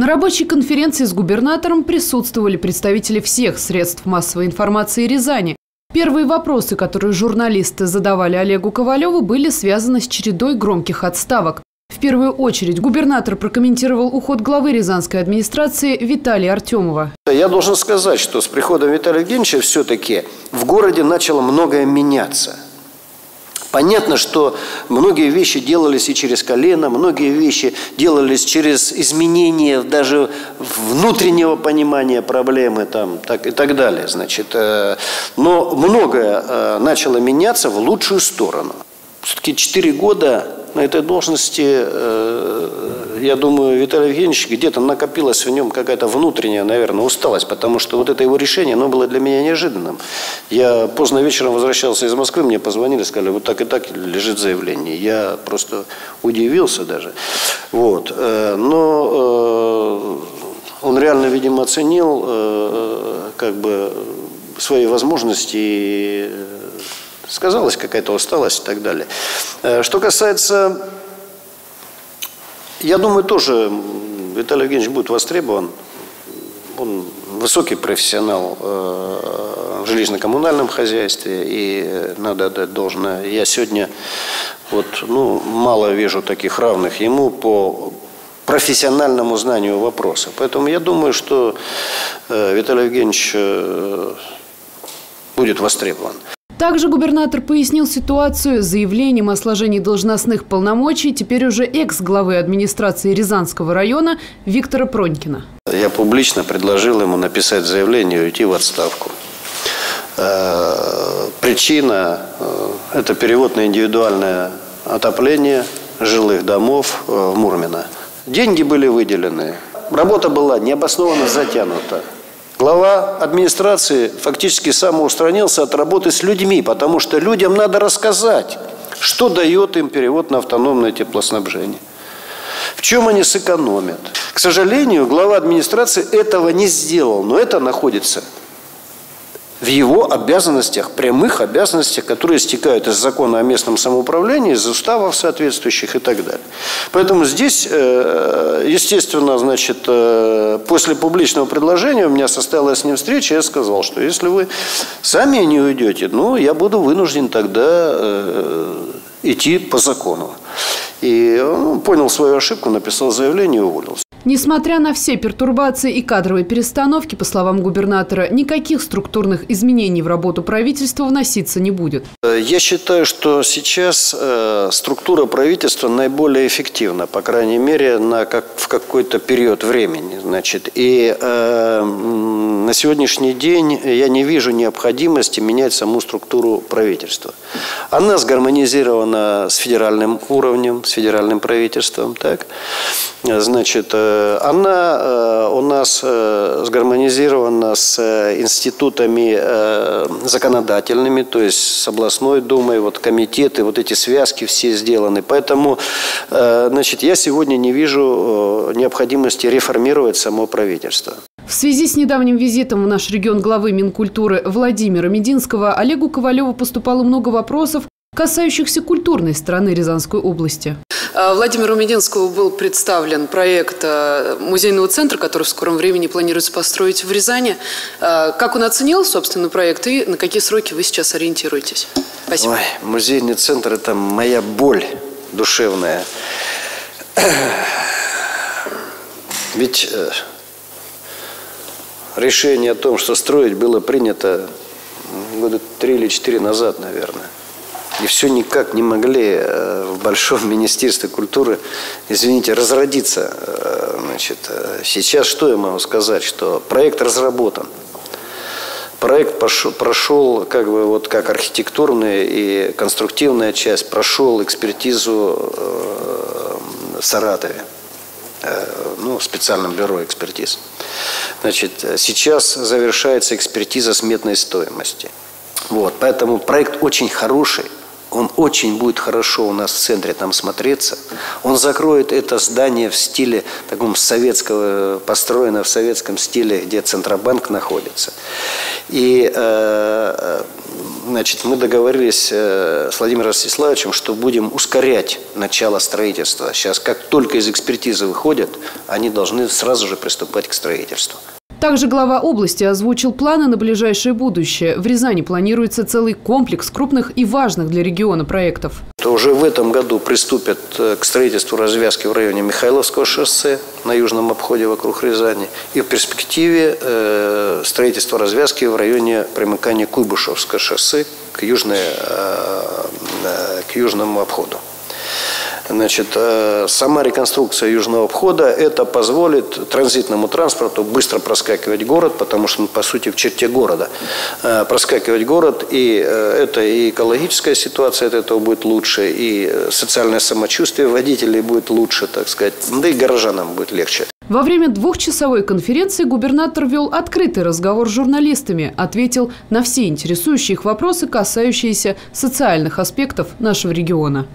На рабочей конференции с губернатором присутствовали представители всех средств массовой информации Рязани. Первые вопросы, которые журналисты задавали Олегу Ковалеву, были связаны с чередой громких отставок. В первую очередь губернатор прокомментировал уход главы Рязанской администрации Виталия Артемова. Я должен сказать, что с приходом Виталия Евгеньевича все-таки в городе начало многое меняться – Понятно, что многие вещи делались и через колено, многие вещи делались через изменение даже внутреннего понимания проблемы там, так, и так далее. Значит, э, но многое э, начало меняться в лучшую сторону. Все-таки 4 года на этой должности, э, я думаю, Виталий Евгеньевич, где-то накопилась в нем какая-то внутренняя, наверное, усталость, потому что вот это его решение, оно было для меня неожиданным. Я поздно вечером возвращался из Москвы, мне позвонили, сказали, вот так и так лежит заявление. Я просто удивился даже. Вот. Э, но э, он реально, видимо, оценил как бы свои возможности сказалась какая-то усталость и так далее. Э, что касается, я думаю, тоже Виталий Евгеньевич будет востребован. Он высокий профессионал э, в жилищно-коммунальном хозяйстве, и надо отдать должное. Я сегодня вот, ну, мало вижу таких равных ему по профессиональному знанию вопроса. Поэтому я думаю, что э, Виталий Евгеньевич будет востребован. Также губернатор пояснил ситуацию заявлением о сложении должностных полномочий теперь уже экс-главы администрации Рязанского района Виктора Пронькина. Я публично предложил ему написать заявление и уйти в отставку. Э, причина э, – это перевод на индивидуальное отопление жилых домов э, в Мурмино. Деньги были выделены. Работа была необоснованно затянута. Глава администрации фактически самоустранился от работы с людьми, потому что людям надо рассказать, что дает им перевод на автономное теплоснабжение. В чем они сэкономят? К сожалению, глава администрации этого не сделал, но это находится в его обязанностях, прямых обязанностях, которые стекают из закона о местном самоуправлении, из уставов соответствующих и так далее. Поэтому здесь, э, естественно, значит, э, после публичного предложения у меня состоялась с ним встреча, я сказал, что если вы сами не уйдете, ну, я буду вынужден тогда э, идти по закону. И он понял свою ошибку, написал заявление и уволился. Несмотря на все пертурбации и кадровые перестановки, по словам губернатора, никаких структурных изменений в работу правительства вноситься не будет. Я считаю, что сейчас э, структура правительства наиболее эффективна, по крайней мере, на как, в какой-то период времени. Значит, и э, на сегодняшний день я не вижу необходимости менять саму структуру правительства. Она сгармонизирована с федеральным уровнем, с федеральным правительством. Так? Значит, э, она э, у нас э, сгармонизирована с институтами законодательными, то есть с областной думой, вот комитеты, вот эти связки все сделаны. Поэтому, значит, я сегодня не вижу необходимости реформировать само правительство. В связи с недавним визитом в наш регион главы Минкультуры Владимира Мединского Олегу Ковалеву поступало много вопросов, касающихся культурной стороны Рязанской области. А, Владимиру Мединскому был представлен проект а, музейного центра, который в скором времени планируется построить в Рязани. А, как он оценил, собственно, проект и на какие сроки вы сейчас ориентируетесь? Спасибо. Ой, музейный центр – это моя боль душевная. Ведь э, решение о том, что строить, было принято года три или четыре назад, наверное. И все никак не могли э, в Большом Министерстве культуры, извините, разродиться. Э, значит, э, сейчас что я могу сказать? Что проект разработан. Проект пошел, прошел, как бы вот как архитектурная и конструктивная часть, прошел экспертизу в Саратове, ну, в специальном бюро экспертиз. Значит, сейчас завершается экспертиза сметной стоимости. Вот, поэтому проект очень хороший, он очень будет хорошо у нас в центре там смотреться. Он закроет это здание в стиле таком советского, построено в советском стиле, где Центробанк находится. И э, Значит, мы договорились э, с Владимиром Ростиславовичем, что будем ускорять начало строительства. Сейчас, как только из экспертизы выходят, они должны сразу же приступать к строительству. Также глава области озвучил планы на ближайшее будущее. В Рязани планируется целый комплекс крупных и важных для региона проектов. Уже в этом году приступят э, к строительству развязки в районе Михайловского шоссе на южном обходе вокруг Рязани. И в перспективе э, строительство развязки в районе примыкания Куйбышевского шоссе к, южной, э, к южному обходу. Значит, э, сама реконструкция южного входа, это позволит транзитному транспорту быстро проскакивать город, потому что, по сути, в черте города э, проскакивать город, и э, это и экологическая ситуация от этого будет лучше, и социальное самочувствие водителей будет лучше, так сказать, да и горожанам будет легче. Во время двухчасовой конференции губернатор вел открытый разговор с журналистами, ответил на все интересующие их вопросы, касающиеся социальных аспектов нашего региона.